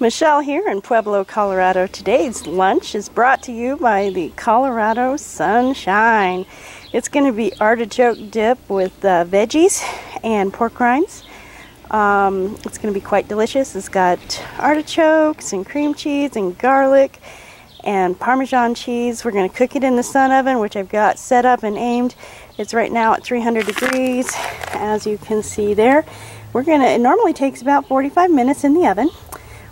Michelle here in Pueblo, Colorado. Today's lunch is brought to you by the Colorado Sunshine. It's going to be artichoke dip with uh, veggies and pork rinds. Um, it's going to be quite delicious. It's got artichokes and cream cheese and garlic and Parmesan cheese. We're going to cook it in the sun oven, which I've got set up and aimed. It's right now at 300 degrees, as you can see there. We're going to, it normally takes about 45 minutes in the oven.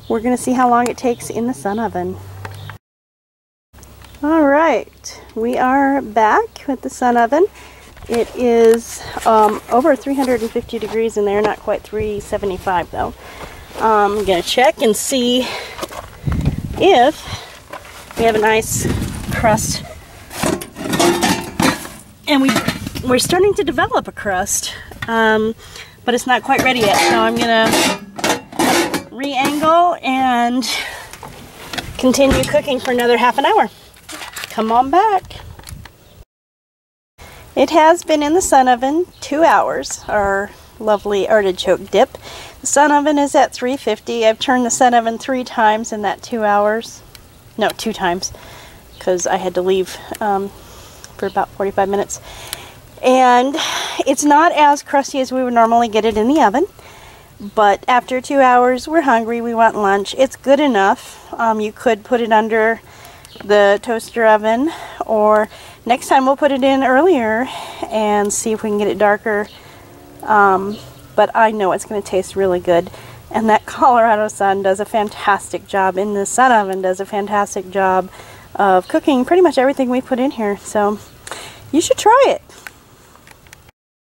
We're going to see how long it takes in the sun oven. All right, we are back with the sun oven. It is um, over 350 degrees in there, not quite 375 though. Um, I'm going to check and see if we have a nice crust. And we, we're starting to develop a crust, um, but it's not quite ready yet. So I'm going to re-angle and continue cooking for another half an hour. Come on back. It has been in the sun oven two hours, our lovely artichoke dip. The sun oven is at 350. I've turned the sun oven three times in that two hours. No, two times, because I had to leave um, for about 45 minutes. And it's not as crusty as we would normally get it in the oven. But after two hours, we're hungry, we want lunch. It's good enough. Um, you could put it under the toaster oven or next time we'll put it in earlier and see if we can get it darker um, but I know it's going to taste really good and that Colorado sun does a fantastic job in the sun oven does a fantastic job of cooking pretty much everything we put in here so you should try it